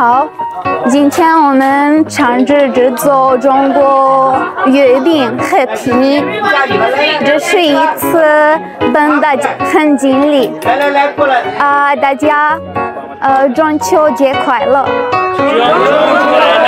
好，今天我们尝试制作中国月饼 Happy，这是一次本大家很经历来来来，过来。啊，大家呃中秋节快乐！中秋节